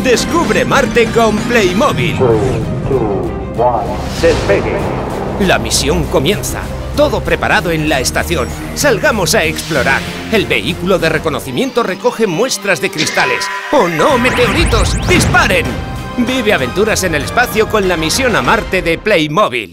Descubre Marte con Playmobil. Despegue. La misión comienza. Todo preparado en la estación. Salgamos a explorar. El vehículo de reconocimiento recoge muestras de cristales. ¡Oh no, meteoritos! ¡Disparen! Vive aventuras en el espacio con la misión a Marte de Playmobil.